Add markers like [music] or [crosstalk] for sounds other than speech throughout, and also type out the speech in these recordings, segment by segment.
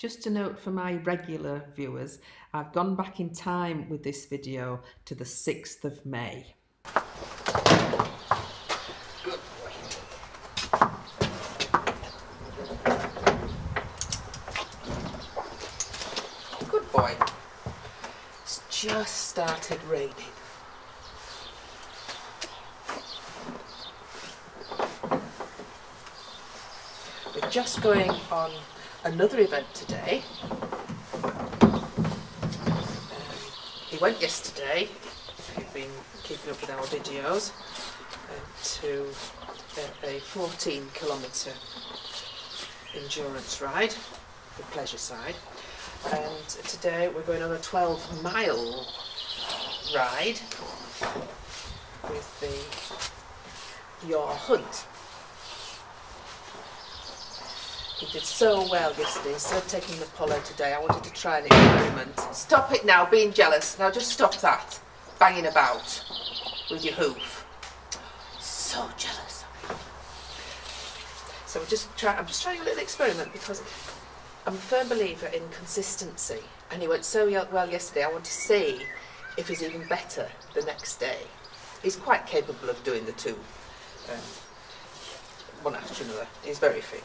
Just a note for my regular viewers, I've gone back in time with this video to the 6th of May. Good boy. Good boy. It's just started raining. We're just going on another event today. Um, he went yesterday, if you've been keeping up with our videos, uh, to a, a 14 kilometre endurance ride, the pleasure side. And today we're going on a 12 mile ride with the Yore Hunt. He did so well yesterday. Instead of taking the polo today, I wanted to try an experiment. Stop it now, being jealous. Now just stop that. Banging about with your hoof. So jealous. So we're just try, I'm just trying a little experiment because I'm a firm believer in consistency. And he went so well yesterday, I want to see if he's even better the next day. He's quite capable of doing the two, um, one after another. He's very fit.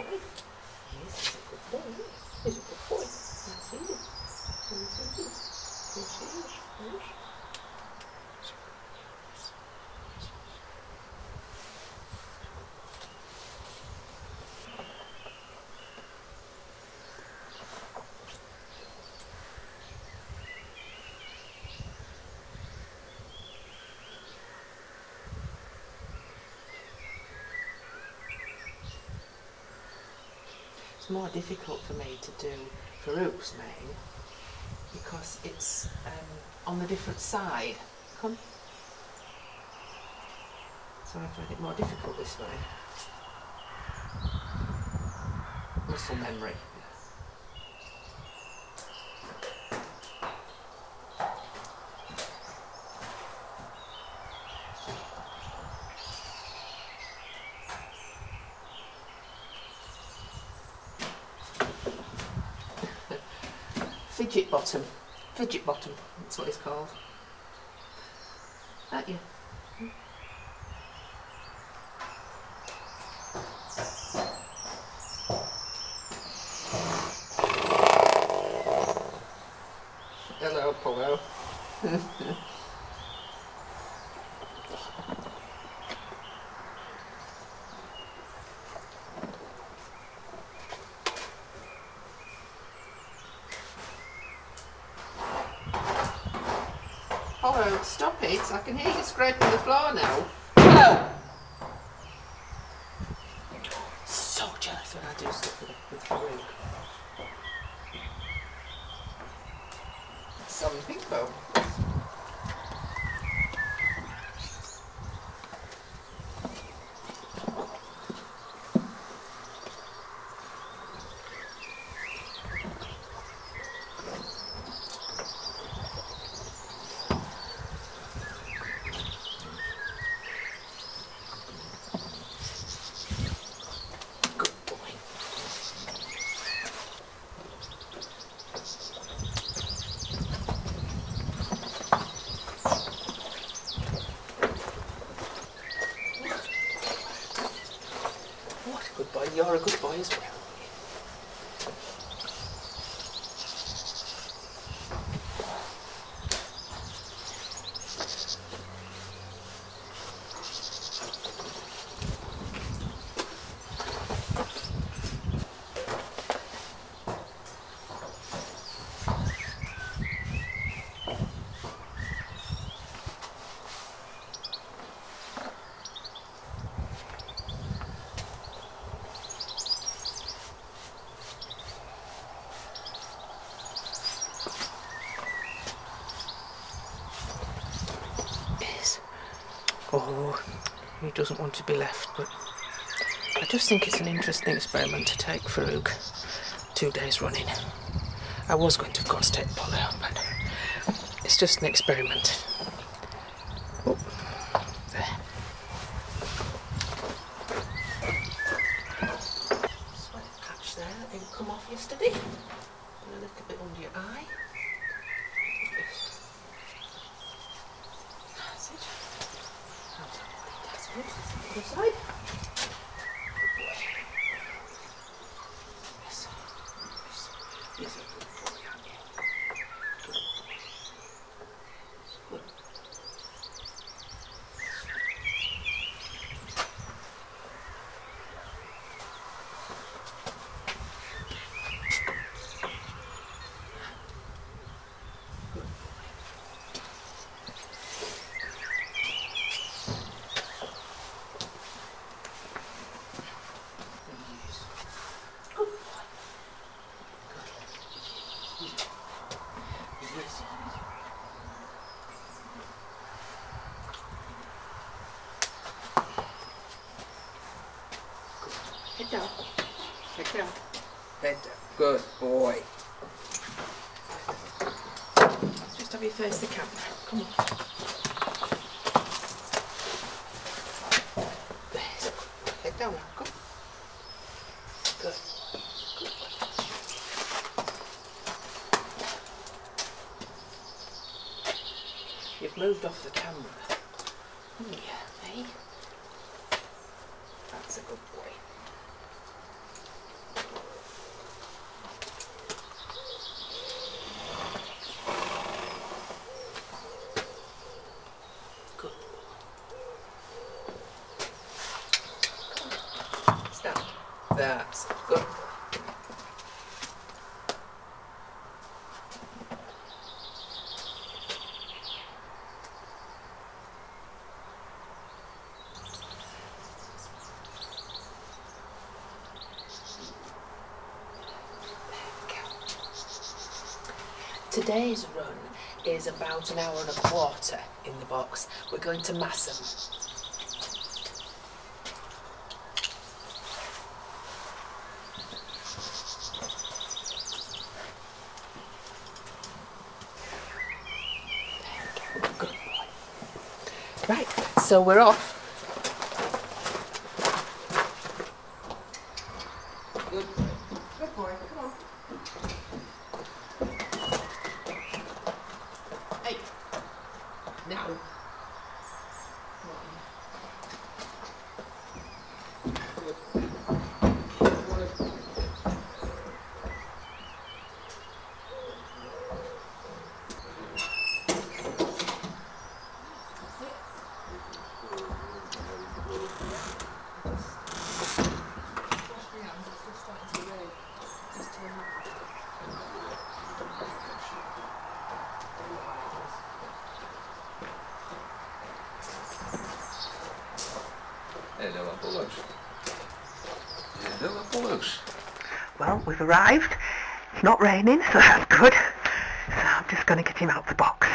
Okay. [laughs] It's more difficult for me to do Farouk's mane because it's um, on the different side. Come. So I find it more difficult this way. Muscle memory. Fidget bottom. Fidget bottom, that's what it's called. That you. Hello. Polo, [laughs] stop it. I can hear you scraping the floor now. Hello! So jealous when I do stuff with, with Farouk. Something though. Good boy. What a good boy. You're Oh, he doesn't want to be left, but I just think it's an interesting experiment to take Farouk two days running. I was going to, of course, take Paul out, but it's just an experiment. Oh, there. Slight patch there that didn't come off yesterday. And a little bit under your eye. That's it. That's it. Other side. Good boy. Yes. Yes. Yes, a good boy, aren't you? Good boy. Good. Good boy. Yes. Good boy. Good. Yes. Good. Head down. Head down. Head down. Good boy. Just have you face the camera. Come on. Head down now. Come. Good. Good. You've moved off the camera. Yeah, me. That's a good boy. Good. Stand. Today's run is about an hour and a quarter in the box. We're going to Masham. Good boy. Right, so we're off. Good boy. Good boy. Come on. Hey. Now. Come on. Good. Good. Hello, Apollos. Hello, Apollos. Well, we've arrived. It's not raining, so that's good. So I'm just going to get him out the box.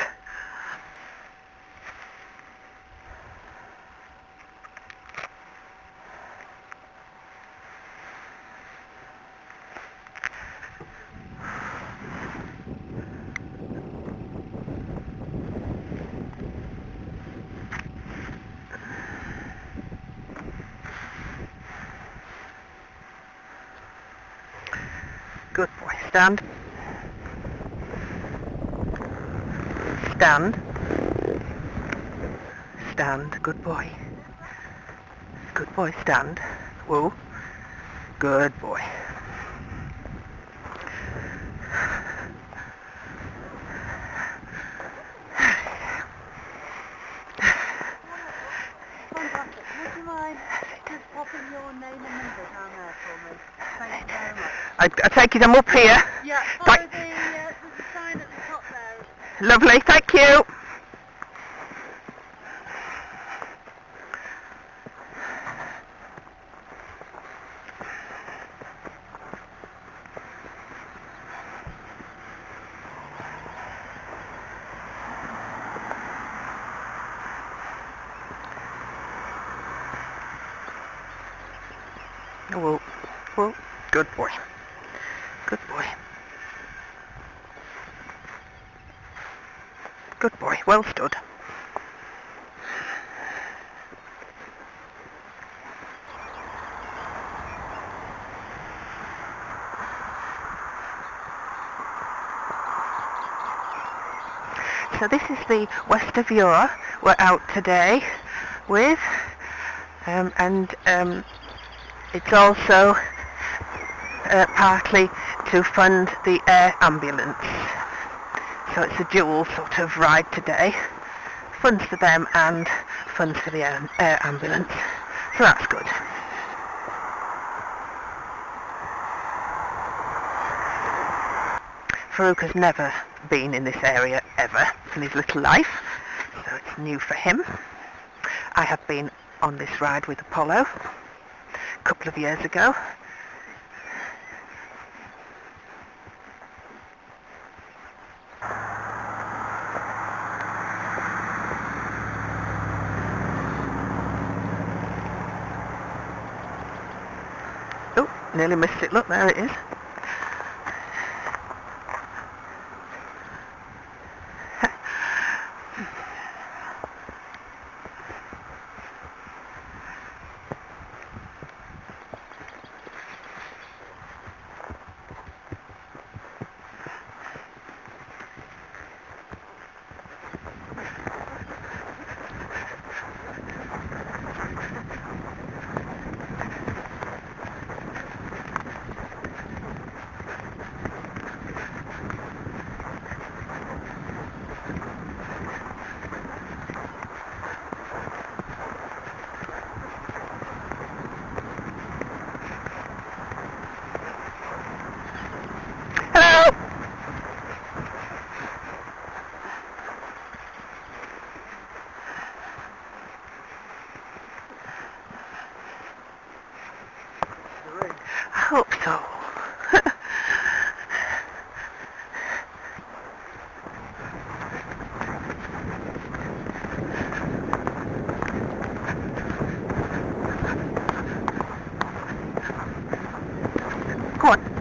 Good boy. Stand. Stand. Stand. Good boy. Good boy. Stand. Whoa. Good boy. I, I take it I'm up here. Yeah, [laughs] follow the, uh, the sign at the top there. Lovely, thank you. Whoa, whoa, good boy. Well stood. So this is the West of Yore we're out today with um, and um, it's also uh, partly to fund the air ambulance. So it's a dual sort of ride today. Funds for them and funds for the air, air ambulance. So that's good. Farouk has never been in this area ever in his little life, so it's new for him. I have been on this ride with Apollo a couple of years ago. Nearly missed it. Look, there it is. Hello! I hope so. Go on.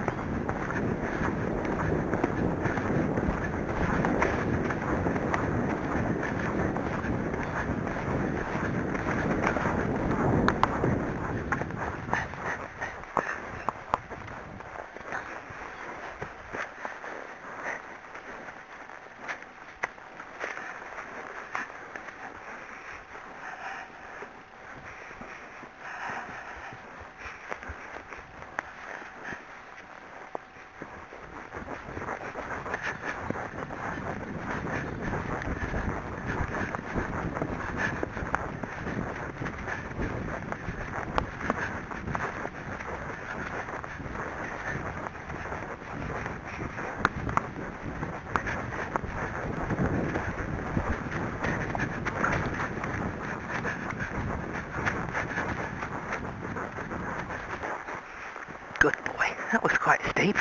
Good boy. That was quite steep.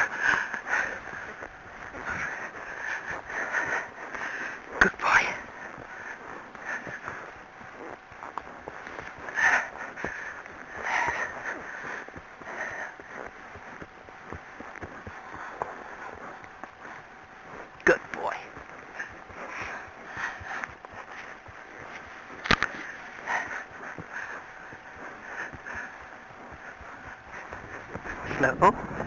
Good boy. Good boy.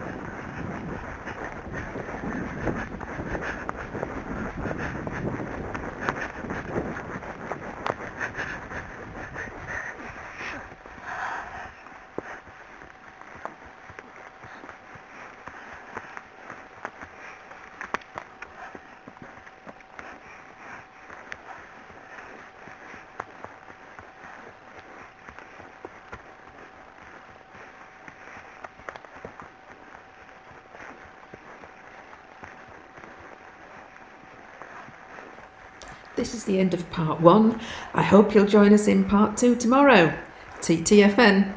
This is the end of part one. I hope you'll join us in part two tomorrow. TTFN.